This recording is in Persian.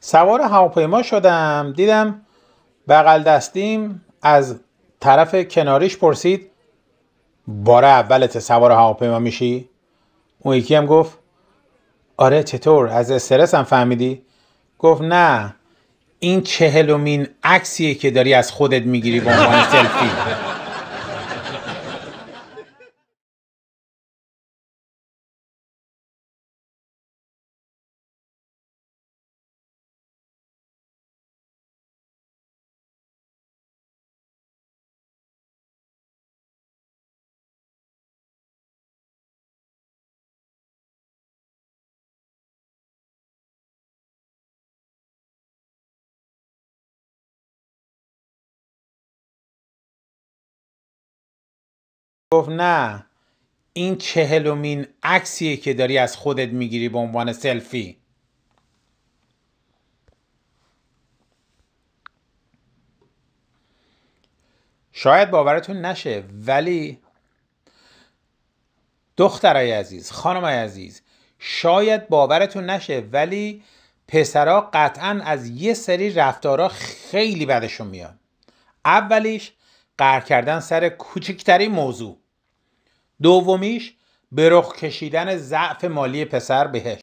سوار هواپیما شدم دیدم بغل دستیم از طرف کناریش پرسید بار اولت سوار هواپیما میشی؟ اون یکی هم گفت آره چطور از استرس هم فهمیدی؟ گفت نه این چهلمین عکسیه که داری از خودت می‌گیری به عنوان سلفی گفت نه این چهلمین عکسیه که داری از خودت می‌گیری به عنوان سلفی. شاید باورتون نشه ولی دخترای عزیز خانمای عزیز شاید باورتون نشه ولی پسرا قطعا از یه سری رفتارا خیلی بدشون میاد اولیش قرار کردن سر کوچکترین موضوع. دومیش به رخ کشیدن ضعف مالی پسر بهش.